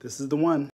This is the one.